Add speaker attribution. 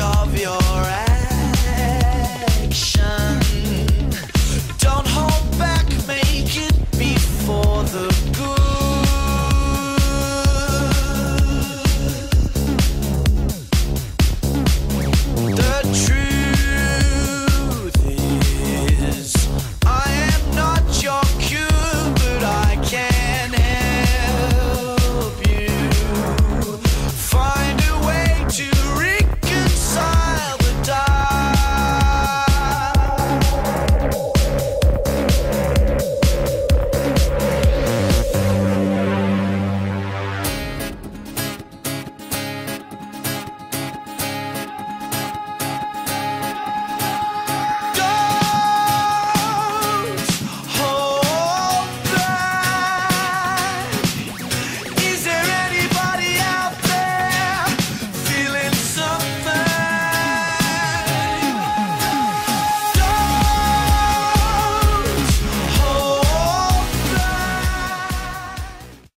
Speaker 1: chove, ó.